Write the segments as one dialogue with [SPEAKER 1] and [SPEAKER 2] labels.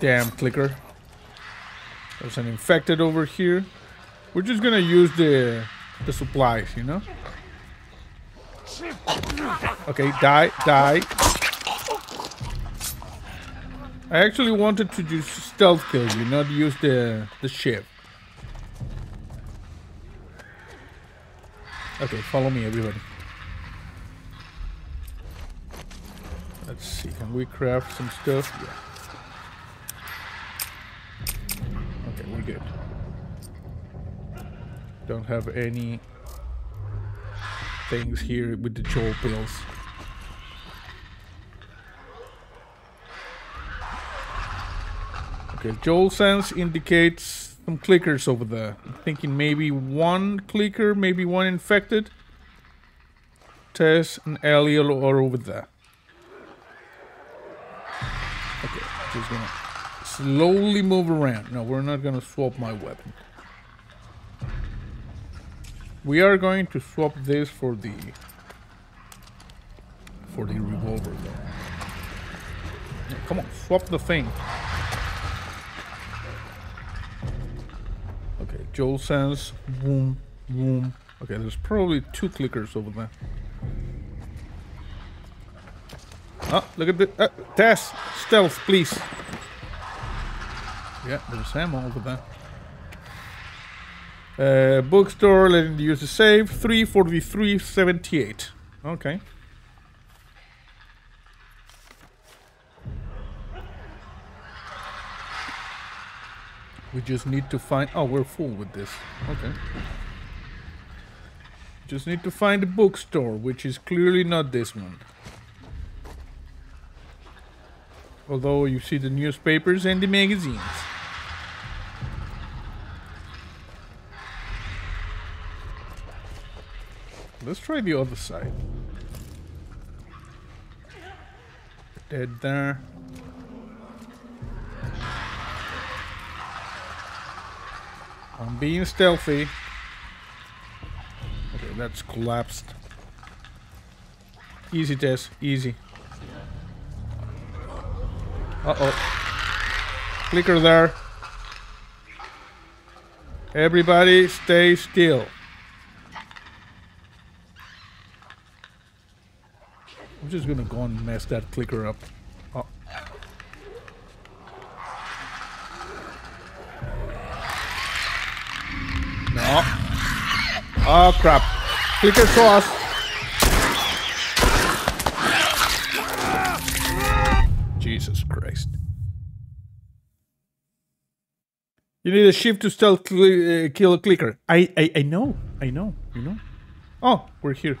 [SPEAKER 1] Damn clicker. There's an infected over here. We're just gonna use the the supplies, you know? Okay, die, die. I actually wanted to just stealth kill you, not use the the shiv. Okay, follow me, everybody. Let's see, can we craft some stuff? Yeah. Okay, we're good. Don't have any things here with the Joel pills. Okay, Joel sense indicates some clickers over there. I'm thinking maybe one clicker, maybe one infected. Tess and Ellie are over there. Okay, just gonna slowly move around. No, we're not gonna swap my weapon. We are going to swap this for the for the revolver though. Come on, swap the thing. Okay, Joel sense, boom, boom. Okay, there's probably two clickers over there. Oh, look at the uh, Tess, stealth, please. Yeah, there's ammo over there. Uh, bookstore, letting the user save, 343.78. Okay. We just need to find... Oh, we're full with this. Okay. Just need to find the bookstore, which is clearly not this one. Although you see the newspapers and the magazines. Let's try the other side. Dead there. I'm being stealthy. Okay, that's collapsed. Easy, Tess. Easy. Uh-oh. Clicker there. Everybody stay still. I'm just gonna go and mess that clicker up. Oh. No. Oh crap. Clicker sauce. Jesus Christ. You need a shiv to stealth cl uh, kill a clicker. I, I I know. I know. You know. Oh, we're here.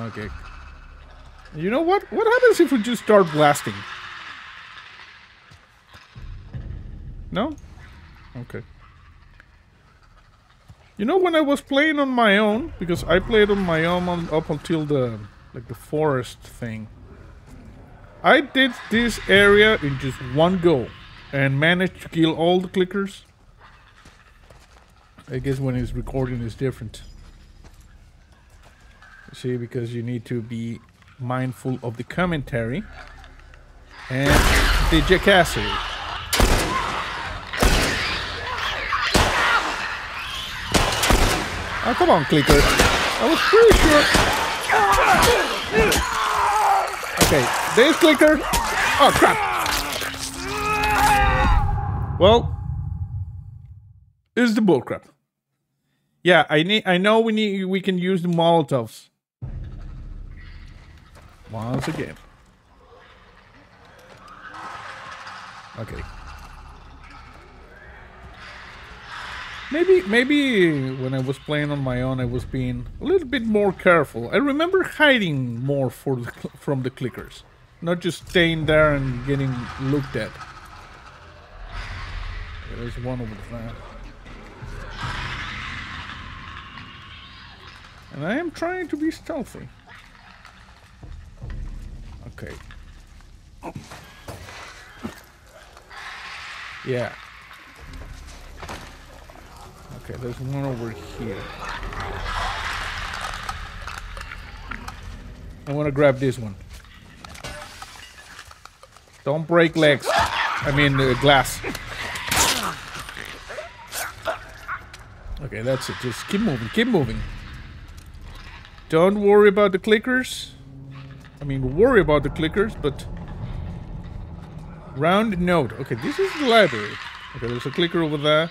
[SPEAKER 1] Okay. You know what? What happens if we just start blasting? No? Okay. You know when I was playing on my own, because I played on my own on, up until the like the forest thing. I did this area in just one go and managed to kill all the clickers. I guess when it's recording is different. See, because you need to be mindful of the commentary and the jackassery. Oh, ah, come on, clicker. I was pretty sure. Okay, this clicker. Oh, crap. Well, is the bullcrap. Yeah, I need. I know we need. We can use the Molotovs. Once again. Okay. Maybe, maybe when I was playing on my own, I was being a little bit more careful. I remember hiding more for the, from the clickers, not just staying there and getting looked at. There's one over there. And I am trying to be stealthy. Okay. Yeah. Okay, there's one over here. I want to grab this one. Don't break legs. I mean, uh, glass. Okay, that's it. Just keep moving. Keep moving. Don't worry about the clickers. Mean, worry about the clickers, but... Round note. Okay, this is the library. Okay, there's a clicker over there.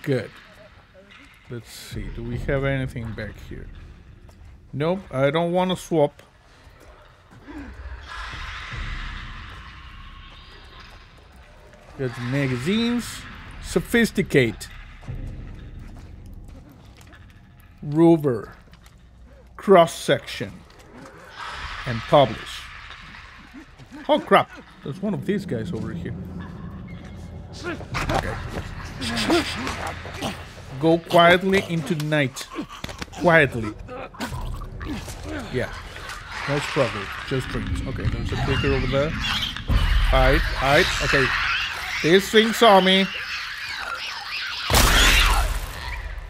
[SPEAKER 1] Good. Let's see. Do we have anything back here? Nope, I don't want to swap. Got magazines. Sophisticate. Rover. Cross section. And publish. Oh crap! There's one of these guys over here. Okay. Go quietly into the night. Quietly. Yeah. No struggle. Just dreams. Okay, there's a clicker over there. Hide. Hide. Okay. This thing saw me.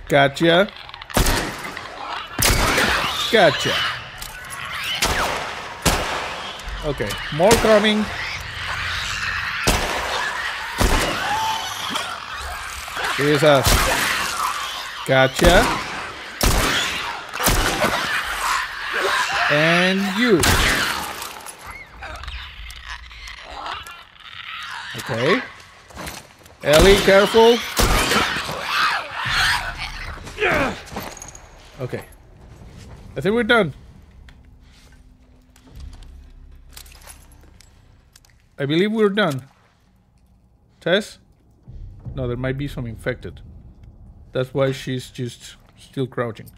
[SPEAKER 1] Gotcha. Gotcha. Okay, more coming. Here's us. Gotcha. And you. Okay. Ellie, careful. Okay. I think we're done. I believe we're done. Tess? No, there might be some infected. That's why she's just still crouching.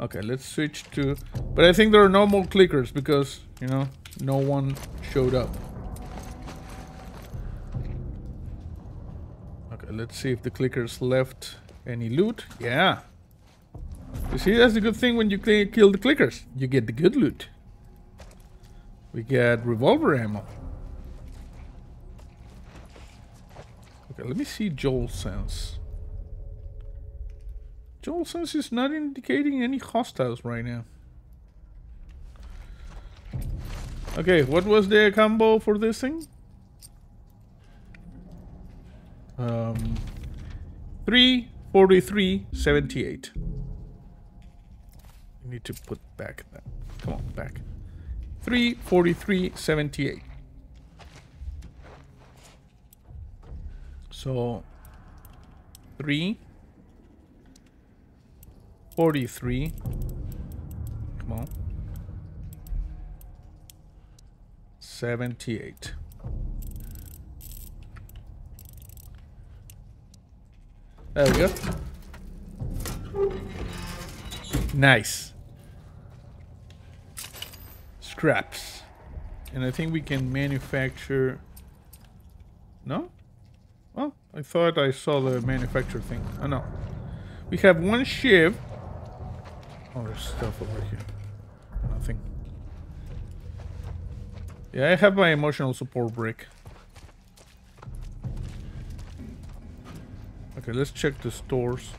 [SPEAKER 1] Okay, let's switch to... But I think there are no more clickers because, you know, no one showed up. Okay, let's see if the clickers left any loot. Yeah. You see, that's the good thing when you kill the clickers. You get the good loot. We get revolver ammo. Okay, let me see Joel sense. Joel sense is not indicating any hostiles right now. Okay, what was the combo for this thing? Um, 343 78. You need to put back that. Come on, back. 343 78. So 3 43 come on 78 there we go nice scraps and I think we can manufacture no well, I thought I saw the manufacture thing. Oh, no. We have one shiv. Oh, there's stuff over here. Nothing. Yeah, I have my emotional support brick. Okay, let's check the stores.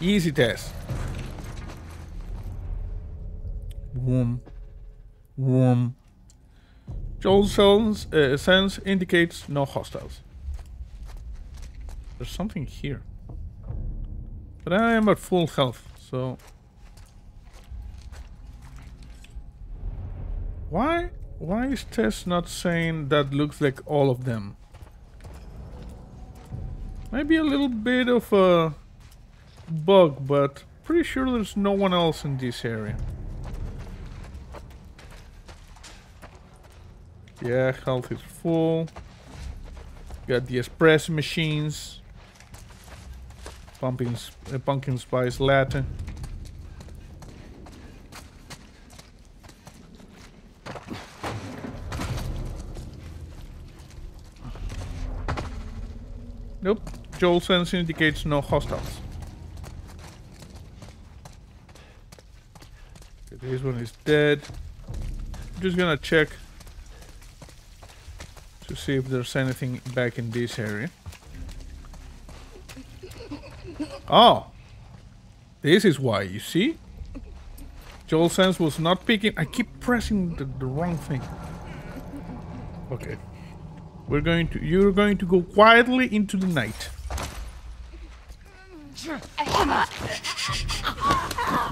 [SPEAKER 1] Easy Tess. Warm. Warm. Joel uh, sense indicates no hostiles. There's something here. But I am at full health, so... Why? Why is Tess not saying that looks like all of them? Maybe a little bit of a bug, but pretty sure there's no one else in this area. Yeah, health is full. Got the espresso machines. Pumping, uh, pumpkin spice latte. Nope. Joel sense indicates no hostiles. Okay, this one is dead. I'm just gonna check see if there's anything back in this area. Oh! This is why, you see? Joel Sense was not picking. I keep pressing the, the wrong thing. Okay. We're going to. You're going to go quietly into the night.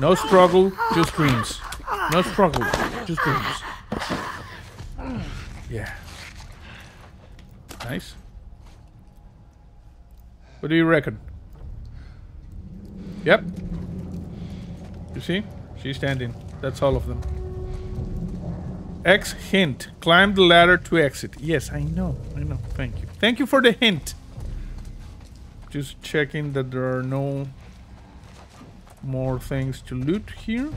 [SPEAKER 1] No struggle, just screams. No struggle, just screams. Yeah. Nice. What do you reckon? Yep. You see? She's standing. That's all of them. X hint. Climb the ladder to exit. Yes, I know. I know. Thank you. Thank you for the hint. Just checking that there are no more things to loot here.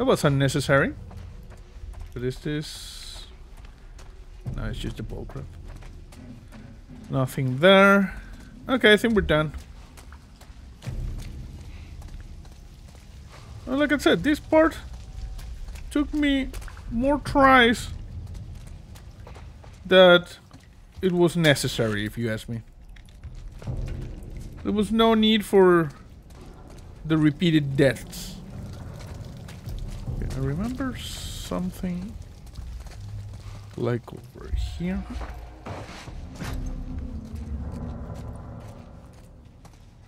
[SPEAKER 1] That was unnecessary. What is this? No, it's just a ball bullcrap. Nothing there. Okay, I think we're done. Well, like I said, this part took me more tries that it was necessary, if you ask me. There was no need for the repeated deaths. I remember something like over here.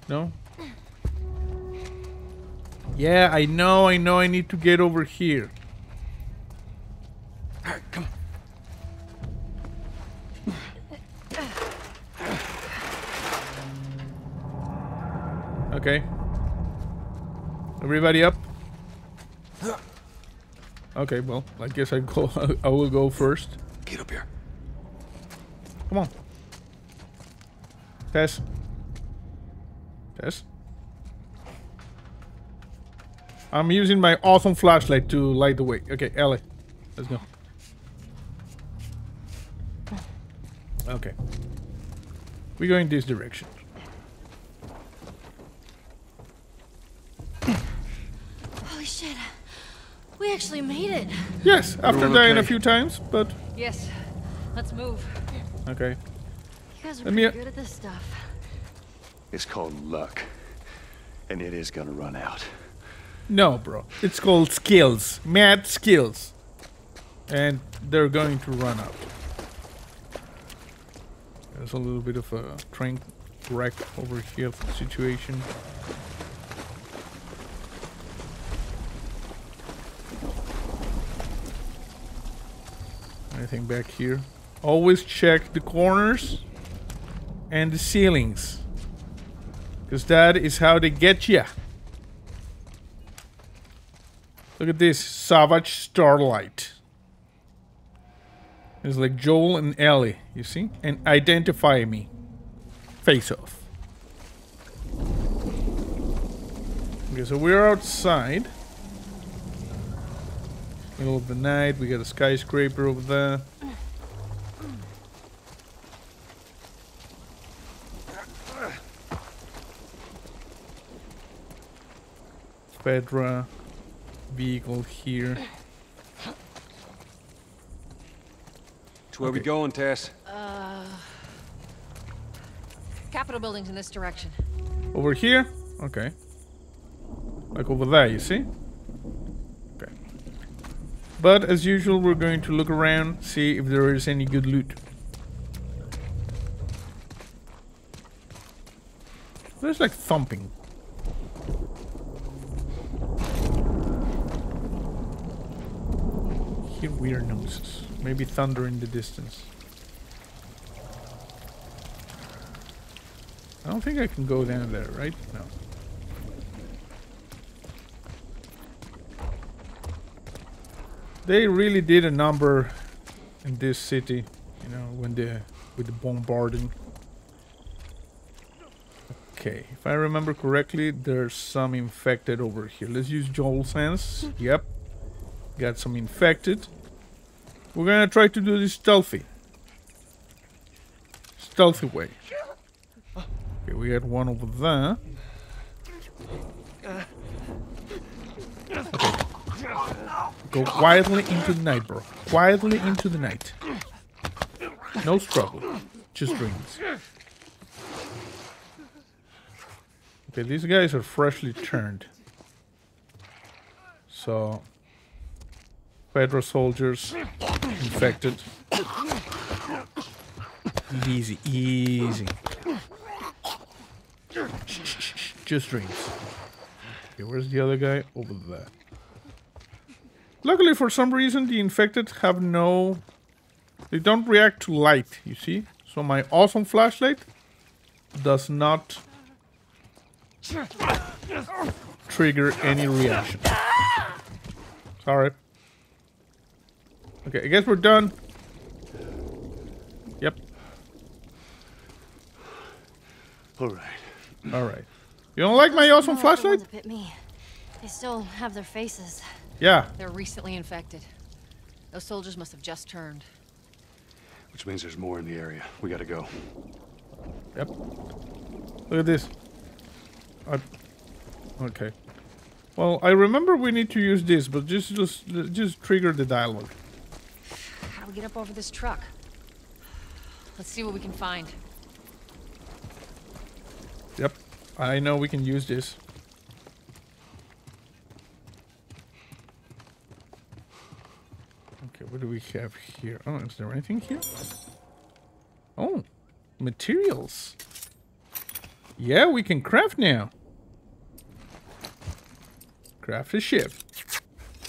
[SPEAKER 1] No? Yeah, I know, I know I need to get over here.
[SPEAKER 2] Come
[SPEAKER 1] on. Okay. Everybody up? Okay, well, I guess I go. I will go first.
[SPEAKER 2] Get up here.
[SPEAKER 1] Come on. Tess. Tess. I'm using my awesome flashlight to light the way. Okay, Ellie. Let's go. Okay. We're going this direction.
[SPEAKER 3] Holy shit. We actually made it.
[SPEAKER 1] Yes, after dying okay. a few times, but...
[SPEAKER 3] Yes. Let's move.
[SPEAKER 1] Okay.
[SPEAKER 3] You guys are Let pretty good at this stuff.
[SPEAKER 2] It's called luck. And it is gonna run out.
[SPEAKER 1] No, bro. It's called skills. Mad skills. And they're going to run out. There's a little bit of a train wreck over here situation. Anything back here? Always check the corners and the ceilings. Because that is how they get you. Look at this. Savage Starlight. It's like Joel and Ellie, you see? And identify me. Face off. Okay, so we're outside. Middle of the night, we got a skyscraper over there. Fedra vehicle here.
[SPEAKER 2] To where okay. we going, Tess?
[SPEAKER 3] Uh, Capitol buildings in this direction.
[SPEAKER 1] Over here? Okay. Like over there, you see? But as usual, we're going to look around, see if there is any good loot. There's like thumping. Hear weird noises. Maybe thunder in the distance. I don't think I can go down there, right? No. They really did a number in this city, you know, when the with the bombarding. Okay, if I remember correctly, there's some infected over here. Let's use Joel sense. Yep. Got some infected. We're gonna try to do this stealthy. Stealthy way. Okay, we had one over there. Go quietly into the night, bro. Quietly into the night. No struggle. Just dreams. Okay, these guys are freshly turned. So, FEDRA soldiers infected. Easy, easy. Just dreams. Okay, where's the other guy? Over there. Luckily, for some reason, the infected have no... They don't react to light, you see? So my awesome flashlight does not trigger any reaction. Sorry. Okay, I guess we're done. Yep.
[SPEAKER 2] All right.
[SPEAKER 1] All right. You don't like my awesome
[SPEAKER 3] More of the
[SPEAKER 1] flashlight?
[SPEAKER 3] ones that bit me. They still have their faces.
[SPEAKER 1] Yeah.
[SPEAKER 4] They're recently infected. Those soldiers must have just turned.
[SPEAKER 2] Which means there's more in the area. We gotta go.
[SPEAKER 1] Yep. Look at this. I, okay. Well, I remember we need to use this, but just just just trigger the dialogue.
[SPEAKER 4] How do we get up over this truck? Let's see what we can find.
[SPEAKER 1] Yep. I know we can use this. Okay, what do have here? Oh, is there anything here? Oh, materials. Yeah, we can craft now. Craft a shiv.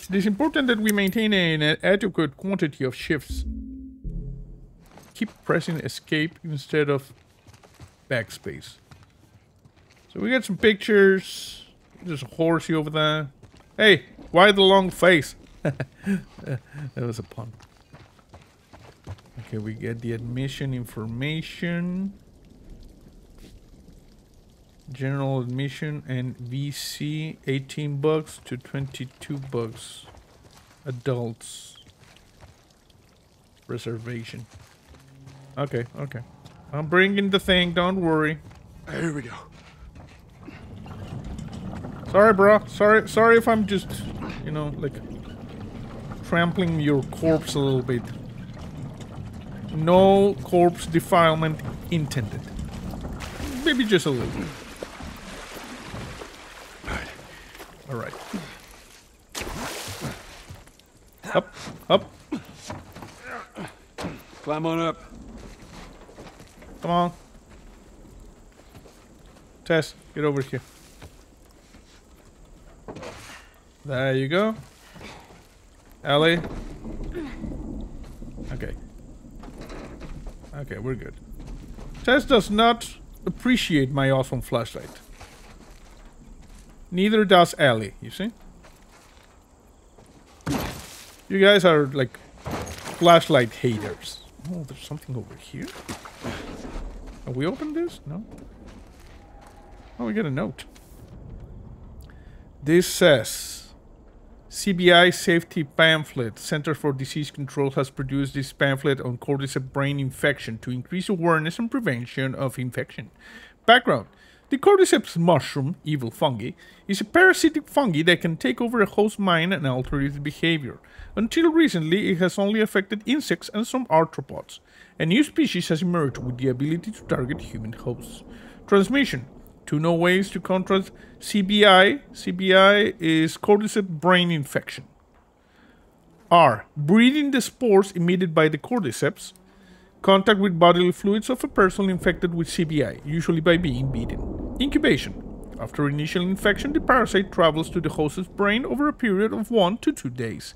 [SPEAKER 1] It is important that we maintain an adequate quantity of shivs. Keep pressing escape instead of backspace. So we got some pictures. There's a horsey over there. Hey, why the long face? that was a pun. Okay, we get the admission information. General admission and VC 18 bucks to 22 bucks. Adults. Reservation. Okay, okay. I'm bringing the thing, don't worry.
[SPEAKER 2] Here we go.
[SPEAKER 1] Sorry, bro. Sorry, sorry if I'm just, you know, like trampling your corpse a little bit. No corpse defilement intended. Maybe just a little bit. All right. Up, up.
[SPEAKER 2] Climb on up.
[SPEAKER 1] Come on. Tess, get over here. There you go. Ellie. Okay. Okay, we're good. Tess does not appreciate my awesome flashlight. Neither does Ellie, you see? You guys are like flashlight haters. Oh, there's something over here. Have we opened this? No. Oh, we get a note. This says CBI safety pamphlet. Center for Disease Control has produced this pamphlet on cordyceps brain infection to increase awareness and prevention of infection. Background. The cordyceps mushroom, evil fungi, is a parasitic fungi that can take over a host mind and alter its behavior. Until recently, it has only affected insects and some arthropods. A new species has emerged with the ability to target human hosts. Transmission. To know ways to contrast CBI. CBI is cordyceps brain infection. R. Breathing the spores emitted by the cordyceps. Contact with bodily fluids of a person infected with CBI, usually by being beaten. Incubation. After initial infection, the parasite travels to the host's brain over a period of 1 to 2 days.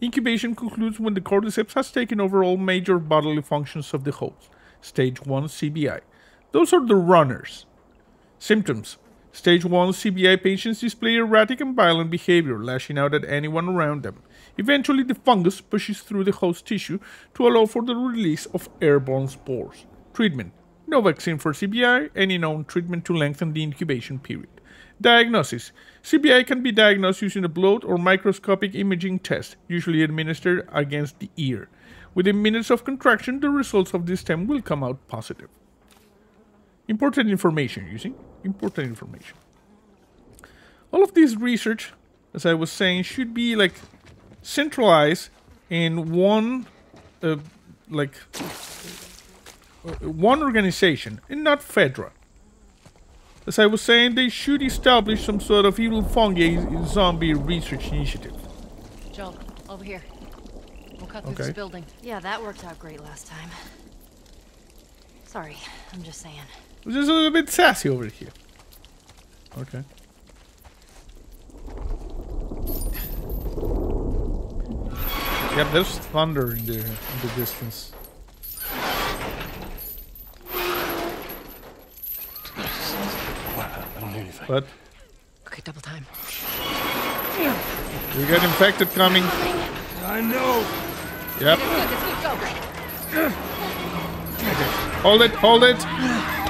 [SPEAKER 1] Incubation concludes when the cordyceps has taken over all major bodily functions of the host. Stage 1 CBI. Those are the runners. Symptoms Stage 1 CBI patients display erratic and violent behavior, lashing out at anyone around them. Eventually, the fungus pushes through the host tissue to allow for the release of airborne spores. Treatment No vaccine for CBI, any known treatment to lengthen the incubation period. Diagnosis CBI can be diagnosed using a blood or microscopic imaging test, usually administered against the ear. Within minutes of contraction, the results of this stem will come out positive. Important information, you see? Important information. All of this research, as I was saying, should be like centralized in one, uh, like, uh, one organization, and not FEDRA. As I was saying, they should establish some sort of evil fungi zombie research initiative.
[SPEAKER 4] Joel, over here. We'll cut through
[SPEAKER 1] Okay.
[SPEAKER 4] this building.
[SPEAKER 3] Yeah, that worked out great last time. Sorry, I'm just saying.
[SPEAKER 1] Just a little bit sassy over here. Okay. Yep, there's thunder in the in the distance.
[SPEAKER 2] What? I don't hear anything.
[SPEAKER 1] But
[SPEAKER 4] Okay, double time.
[SPEAKER 1] we got infected coming.
[SPEAKER 2] I know.
[SPEAKER 1] Yep.
[SPEAKER 4] It's good, it's good, go.
[SPEAKER 1] Hold it, hold it.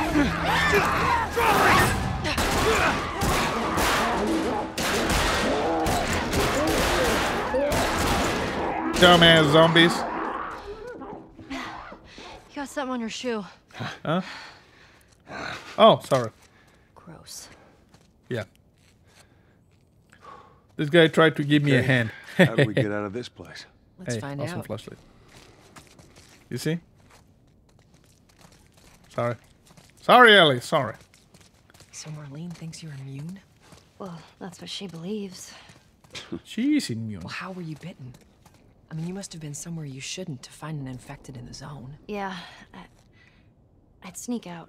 [SPEAKER 1] Dumbass zombies.
[SPEAKER 3] You got something on your shoe. Huh?
[SPEAKER 1] Oh, sorry.
[SPEAKER 3] Gross.
[SPEAKER 1] Yeah. This guy tried to give me a hand.
[SPEAKER 2] How do we get out of this place?
[SPEAKER 4] Let's
[SPEAKER 1] hey,
[SPEAKER 4] find
[SPEAKER 1] awesome
[SPEAKER 4] out.
[SPEAKER 1] flashlight. You see? Sorry. Sorry, Ellie. Sorry.
[SPEAKER 4] So Marlene thinks you're immune?
[SPEAKER 3] Well, that's what she believes.
[SPEAKER 1] She's immune.
[SPEAKER 4] Well, how were you bitten? I mean, you must have been somewhere you shouldn't to find an infected in the zone.
[SPEAKER 3] Yeah, I, I'd sneak out.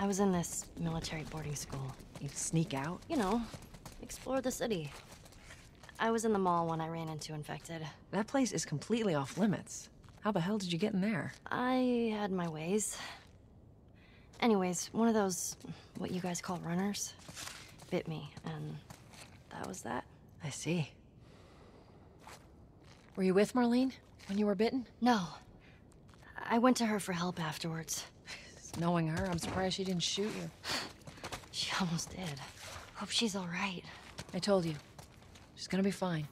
[SPEAKER 3] I was in this military boarding school.
[SPEAKER 4] You'd sneak out?
[SPEAKER 3] You know, explore the city. I was in the mall when I ran into infected.
[SPEAKER 4] That place is completely off limits. How the hell did you get in there?
[SPEAKER 3] I had my ways. Anyways, one of those, what you guys call runners, bit me, and that was that.
[SPEAKER 4] I see. Were you with Marlene when you were bitten?
[SPEAKER 3] No. I went to her for help afterwards.
[SPEAKER 4] Knowing her, I'm surprised she didn't shoot you.
[SPEAKER 3] She almost did. Hope she's alright.
[SPEAKER 4] I told you. She's gonna be fine.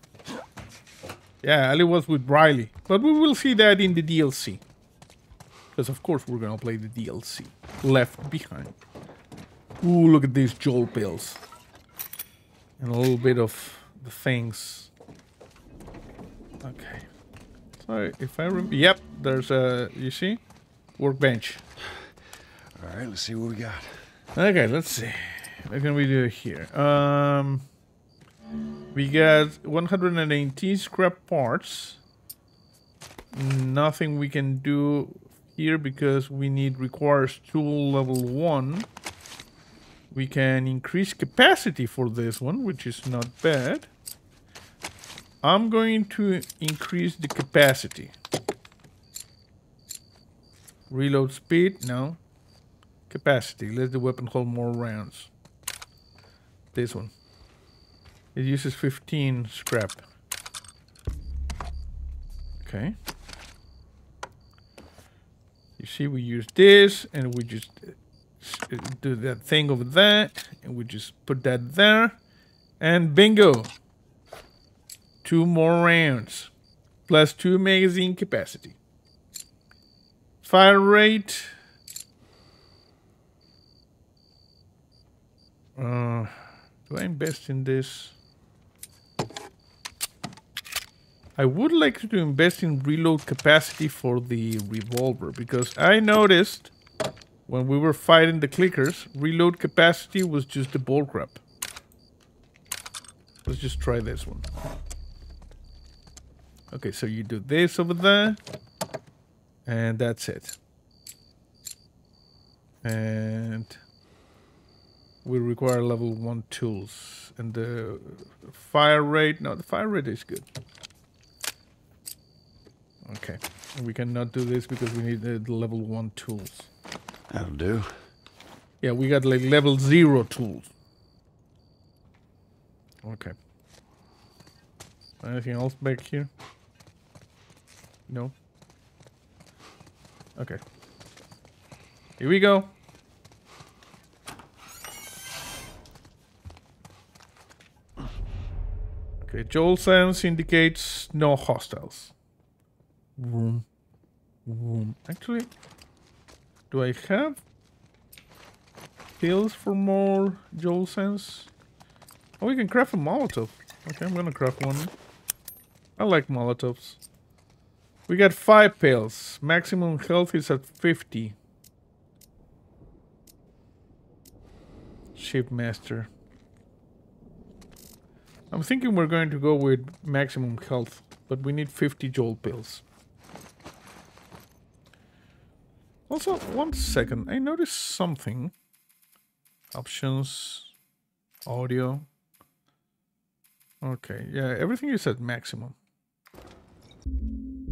[SPEAKER 1] Yeah, Ellie was with Riley. But we will see that in the DLC. Because of course we're gonna play the DLC. Left behind. Ooh, look at these Joel pills. And a little bit of the things. Okay. So if I remember, yep, there's a you see, workbench.
[SPEAKER 2] All right, let's see what we got.
[SPEAKER 1] Okay, let's see. What can we do here? Um, we got 118 scrap parts. Nothing we can do here because we need requires tool level one. We can increase capacity for this one, which is not bad. I'm going to increase the capacity. Reload speed, no. Capacity. Let the weapon hold more rounds. This one. It uses 15 scrap. Okay. You see, we use this, and we just uh, do that thing over there, and we just put that there, and bingo! Two more rounds, plus two magazine capacity. Fire rate. Uh, do I invest in this? I would like to invest in reload capacity for the revolver because I noticed when we were fighting the clickers, reload capacity was just a bull crap. Let's just try this one. Okay, so you do this over there, and that's it. And we require level one tools and the fire rate no the fire rate is good okay. We cannot do this because we need the, the level one tools.
[SPEAKER 2] That'll do.
[SPEAKER 1] yeah we got like level zero tools. Okay. Anything else back here? No? Okay. Here we go. Okay, Joel sense indicates no hostiles. Vroom. Vroom. Actually, do I have pills for more Joel sense? Oh, we can craft a Molotov. Okay, I'm gonna craft one. I like Molotovs. We got five pills. Maximum health is at 50. Shiv master. I'm thinking we're going to go with maximum health, but we need 50 Joel pills. Also, one second. I noticed something. Options. Audio. Okay, yeah, everything is at maximum.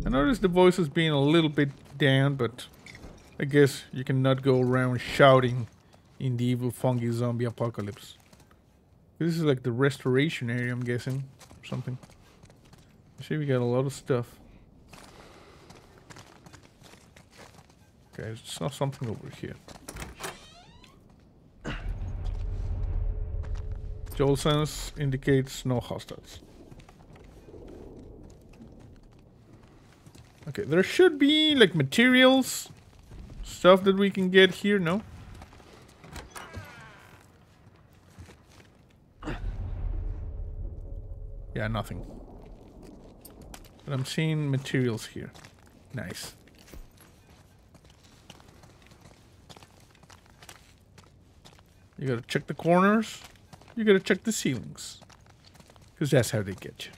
[SPEAKER 1] I noticed the voices being a little bit down, but I guess you cannot go around shouting in the evil fungi zombie apocalypse. This is like the restoration area, I'm guessing, or something. See, we got a lot of stuff. Okay, it's not something over here. Joel sense indicates no hostiles. Okay, there should be like materials, stuff that we can get here, no? Yeah, nothing. But I'm seeing materials here. Nice. You gotta check the corners. You gotta check the ceilings. Because that's how they get you.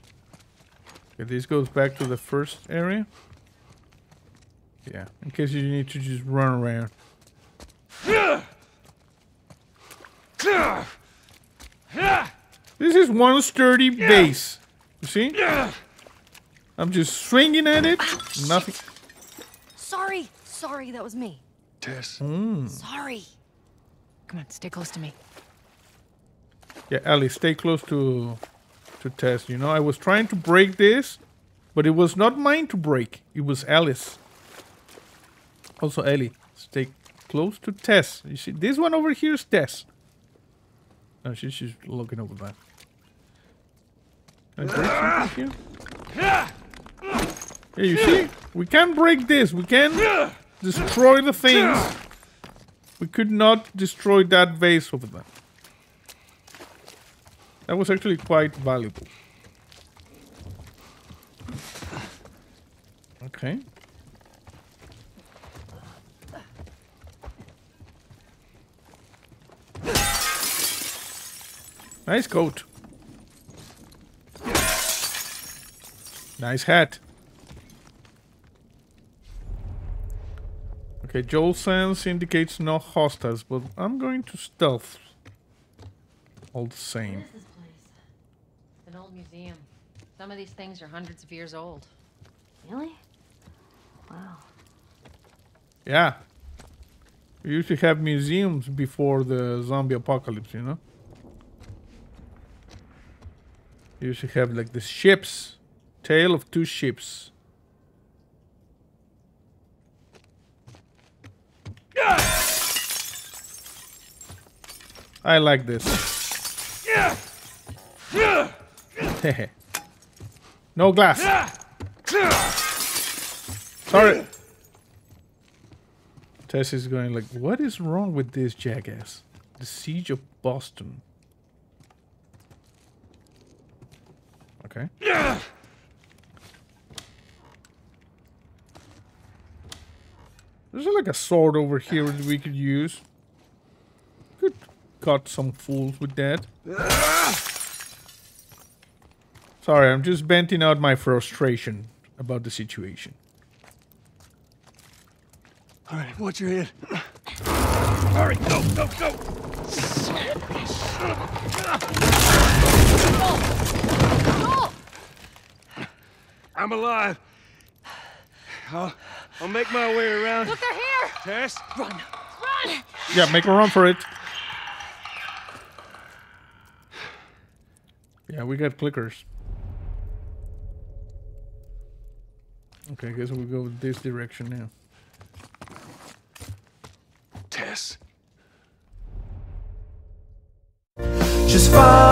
[SPEAKER 1] Okay, this goes back to the first area. Yeah, in case you need to just run around. This is one sturdy base. You see? I'm just swinging at it. Nothing.
[SPEAKER 3] Sorry, sorry, that was me.
[SPEAKER 2] Tess, hmm.
[SPEAKER 3] Sorry.
[SPEAKER 4] Come on, stay close to me.
[SPEAKER 1] Yeah, Ellie, stay close to to Tess. You know, I was trying to break this, but it was not mine to break. It was Alice. Also, Ellie, stay close to Tess. You see, this one over here is Tess. No, she's just looking over there. Can I break here? Yeah, you see? We can break this. We can destroy the things. We could not destroy that vase over there. That was actually quite valuable. Okay. Nice coat. Nice hat. Okay, Joel sense indicates no hostiles, but I'm going to stealth. All the same.
[SPEAKER 4] this place? An old museum. Some of these things are hundreds of years old.
[SPEAKER 3] Really? Wow.
[SPEAKER 1] Yeah. We used to have museums before the zombie apocalypse, you know? We used to have like the ships. Tale of two ships. I like this. no glass. Sorry. Tess is going like, what is wrong with this jackass? The siege of Boston. Okay. There's like a sword over here that we could use. Could cut some fools with that. Sorry, I'm just venting out my frustration about the situation.
[SPEAKER 2] all right, watch your head.
[SPEAKER 5] All right, go, go, go. I'm alive. I'll, I'll make my way around.
[SPEAKER 4] Look, they're here!
[SPEAKER 5] Tess,
[SPEAKER 4] Run! Run!
[SPEAKER 1] Yeah, make a run for it. Yeah, we got clickers. Okay, I guess we'll go this direction now.
[SPEAKER 2] Tess.
[SPEAKER 6] Just follow